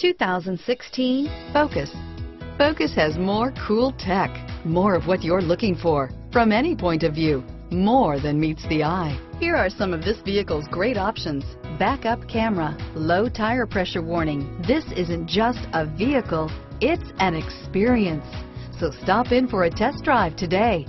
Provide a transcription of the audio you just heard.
2016 Focus. Focus has more cool tech, more of what you're looking for. From any point of view, more than meets the eye. Here are some of this vehicle's great options. Backup camera, low tire pressure warning. This isn't just a vehicle, it's an experience. So stop in for a test drive today.